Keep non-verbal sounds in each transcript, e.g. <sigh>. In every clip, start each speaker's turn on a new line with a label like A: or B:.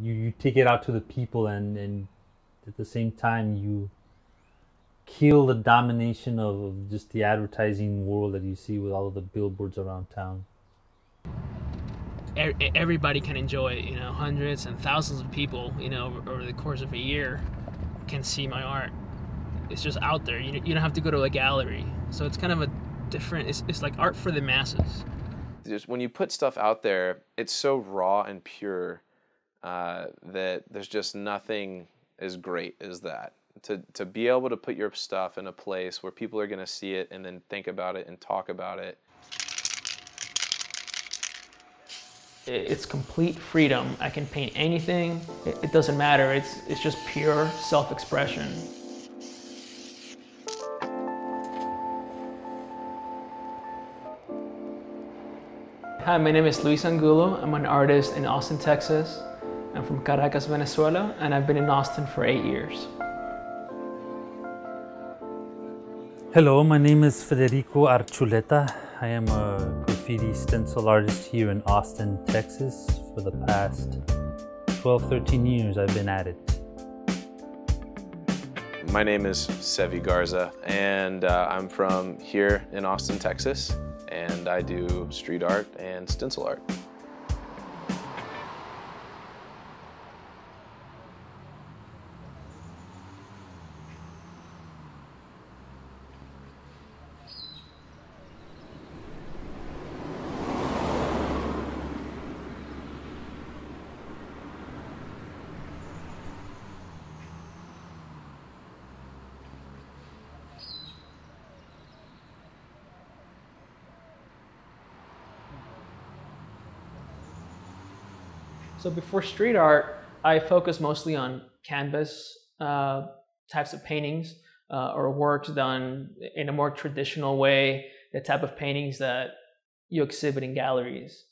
A: You, you take it out to the people and, and at the same time you kill the domination of just the advertising world that you see with all of the billboards around town.
B: Everybody can enjoy it, you know, hundreds and thousands of people, you know, over the course of a year can see my art. It's just out there. You, you don't have to go to a gallery. So it's kind of a different, it's, it's like art for the masses.
C: Just when you put stuff out there, it's so raw and pure uh, that there's just nothing as great as that. To, to be able to put your stuff in a place where people are going to see it and then think about it and talk about it.
B: It's complete freedom. I can paint anything. It, it doesn't matter. It's, it's just pure self-expression. Hi, my name is Luis Angulo. I'm an artist in Austin, Texas. I'm from Caracas, Venezuela, and I've been in Austin for eight years.
A: Hello, my name is Federico Archuleta. I am a graffiti stencil artist here in Austin, Texas. For the past 12, 13 years, I've been at it.
C: My name is Sevi Garza, and uh, I'm from here in Austin, Texas, and I do street art and stencil art.
B: So before street art, I focused mostly on canvas uh, types of paintings uh, or works done in a more traditional way, the type of paintings that you exhibit in galleries.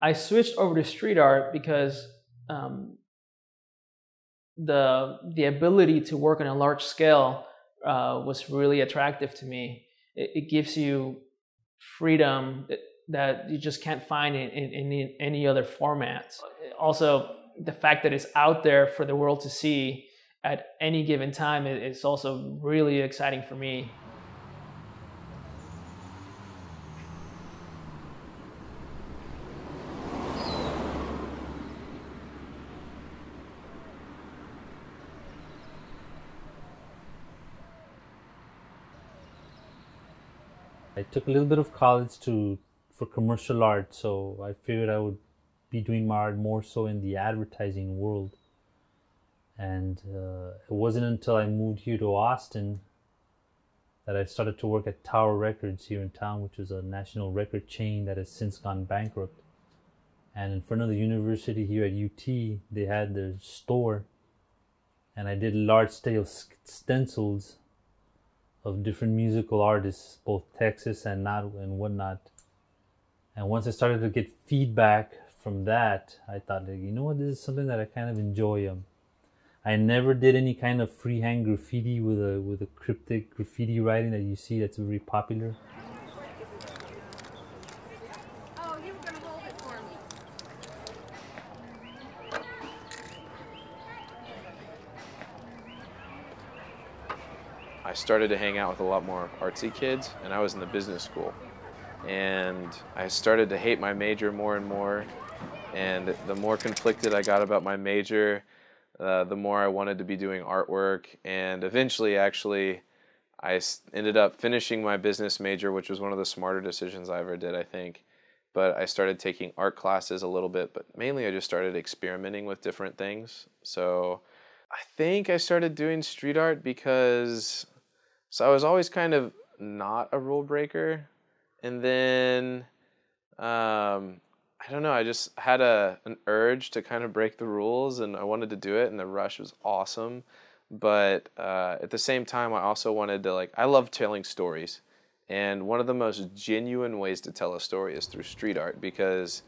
B: I switched over to street art because um, the the ability to work on a large scale uh, was really attractive to me. It, it gives you freedom that you just can't find in, in, in any other formats. Also, the fact that it's out there for the world to see at any given time is also really exciting for me.
A: I took a little bit of college to for commercial art, so I figured I would be doing my art more so in the advertising world. And uh, it wasn't until I moved here to Austin that I started to work at Tower Records here in town, which is a national record chain that has since gone bankrupt. And in front of the university here at UT, they had their store, and I did large scale stencils of different musical artists, both Texas and not and whatnot. And once I started to get feedback from that, I thought, like, you know what, this is something that I kind of enjoy. Um, I never did any kind of freehand graffiti with a with a cryptic graffiti writing that you see that's very popular.
C: I started to hang out with a lot more artsy kids, and I was in the business school. And I started to hate my major more and more. And the more conflicted I got about my major, uh, the more I wanted to be doing artwork. And eventually, actually, I ended up finishing my business major, which was one of the smarter decisions I ever did, I think. But I started taking art classes a little bit, but mainly I just started experimenting with different things. So I think I started doing street art because so I was always kind of not a rule breaker. And then um, I don't know, I just had a an urge to kind of break the rules and I wanted to do it and the rush was awesome. But uh, at the same time I also wanted to like I love telling stories. And one of the most genuine ways to tell a story is through street art because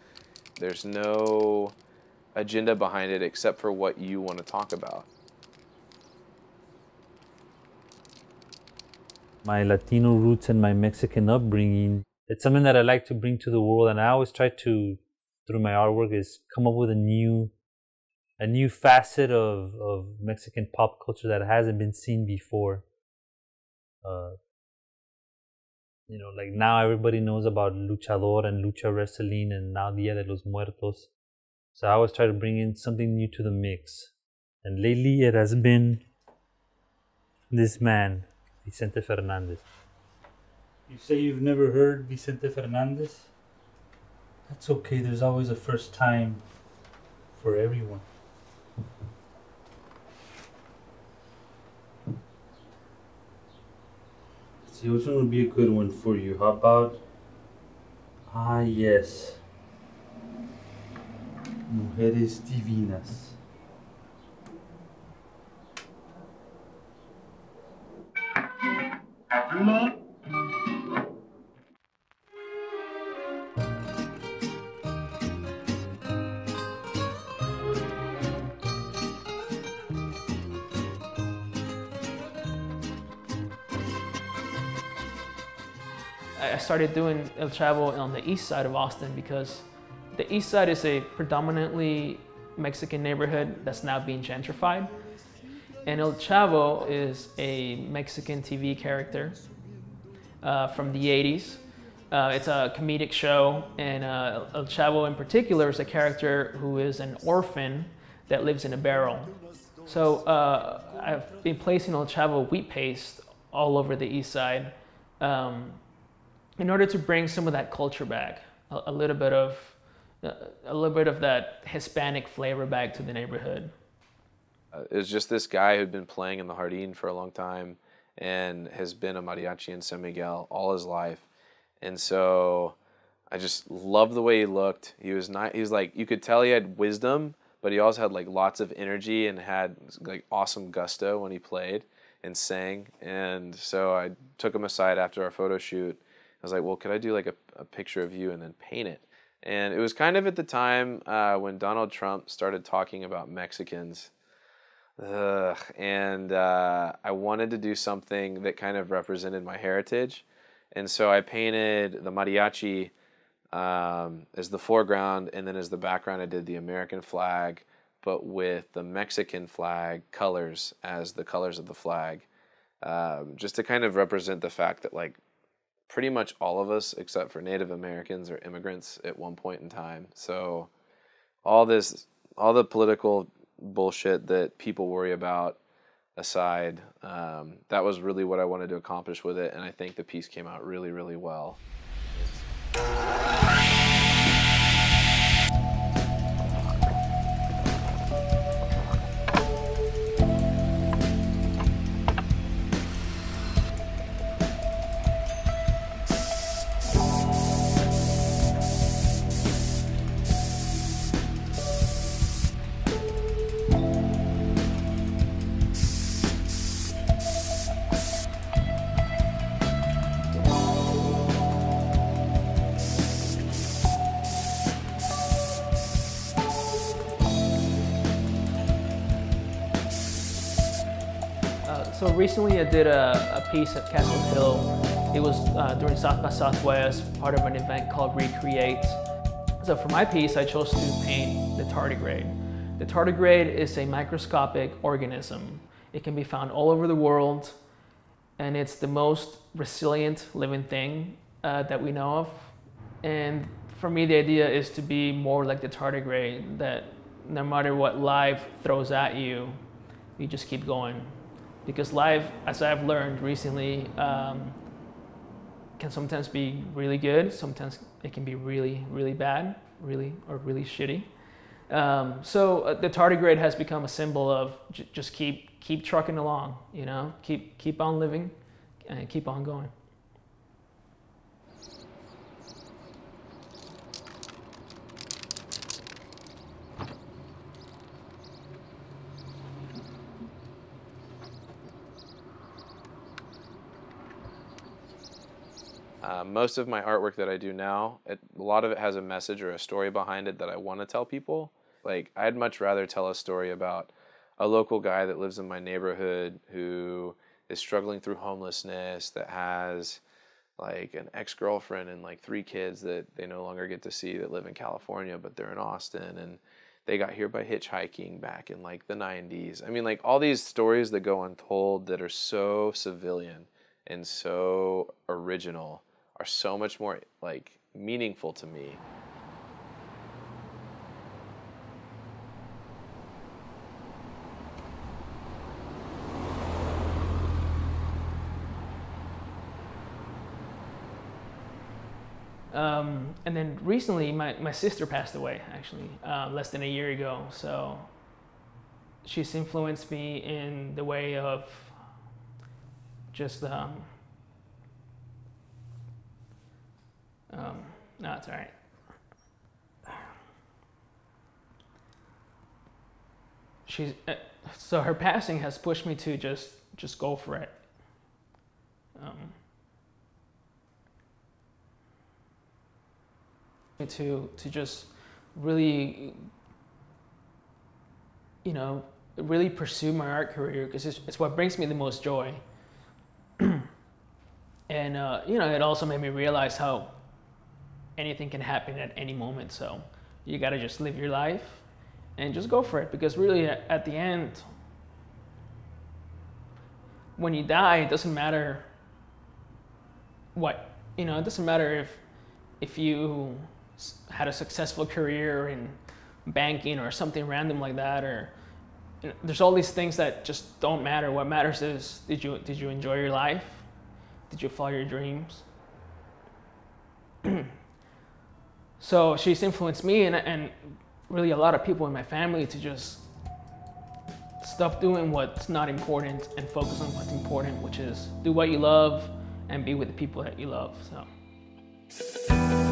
C: there's no agenda behind it except for what you want to talk about.
A: My Latino roots and my Mexican upbringing. It's something that I like to bring to the world, and I always try to, through my artwork, is come up with a new a new facet of, of Mexican pop culture that hasn't been seen before. Uh, you know, like now everybody knows about luchador and lucha wrestling and now Dia de los Muertos. So I always try to bring in something new to the mix. And lately it has been this man, Vicente Fernandez. You say you've never heard Vicente Fernandez? That's okay, there's always a first time for everyone. See, which one would be a good one for you? How about. Ah, yes. Mujeres Divinas.
B: I started doing El Chavo on the east side of Austin because the east side is a predominantly Mexican neighborhood that's now being gentrified. And El Chavo is a Mexican TV character uh, from the 80s. Uh, it's a comedic show, and uh, El Chavo in particular is a character who is an orphan that lives in a barrel. So uh, I've been placing El Chavo wheat paste all over the east side. Um, in order to bring some of that culture back, a, a little bit of a little bit of that Hispanic flavor back to the neighborhood.
C: Uh, it was just this guy who'd been playing in the Jardín for a long time and has been a mariachi in San Miguel all his life. And so I just loved the way he looked. He was not he was like you could tell he had wisdom, but he also had like lots of energy and had like awesome gusto when he played and sang. And so I took him aside after our photo shoot was like, well, could I do like a, a picture of you and then paint it? And it was kind of at the time uh, when Donald Trump started talking about Mexicans. Ugh, and uh, I wanted to do something that kind of represented my heritage. And so I painted the mariachi um, as the foreground, and then as the background, I did the American flag, but with the Mexican flag colors as the colors of the flag, um, just to kind of represent the fact that, like, pretty much all of us, except for Native Americans, are immigrants at one point in time. So all this, all the political bullshit that people worry about aside, um, that was really what I wanted to accomplish with it, and I think the piece came out really, really well.
B: Recently I did a, a piece at Castle Hill. It was uh, during South by Southwest, part of an event called Recreate. So for my piece, I chose to paint the tardigrade. The tardigrade is a microscopic organism. It can be found all over the world, and it's the most resilient living thing uh, that we know of. And for me, the idea is to be more like the tardigrade, that no matter what life throws at you, you just keep going because life, as I've learned recently, um, can sometimes be really good. Sometimes it can be really, really bad, really or really shitty. Um, so uh, the tardigrade has become a symbol of j- just keep keep trucking along. You know, keep keep on living, and keep on going.
C: Uh, most of my artwork that I do now, it, a lot of it has a message or a story behind it that I want to tell people. Like, I'd much rather tell a story about a local guy that lives in my neighborhood who is struggling through homelessness, that has like an ex girlfriend and like three kids that they no longer get to see that live in California, but they're in Austin. And they got here by hitchhiking back in like the 90s. I mean, like all these stories that go untold that are so civilian and so original are so much more like meaningful to me.
B: Um, and then recently, my, my sister passed away, actually, uh, less than a year ago. So she's influenced me in the way of just, um, um, no, it's all right. She's, uh, so her passing has pushed me to just, just go for it. Um, to to just really you know really pursue my art career because it's, it's what brings me the most joy <clears throat> and uh, you know it also made me realize how anything can happen at any moment so you got to just live your life and just go for it because really at the end when you die it doesn't matter what you know it doesn't matter if if you had a successful career in banking or something random like that or you know, there's all these things that just don't matter. What matters is did you did you enjoy your life? Did you follow your dreams <clears throat> so she's influenced me and, and really a lot of people in my family to just stop doing what's not important and focus on what's important which is do what you love and be with the people that you love so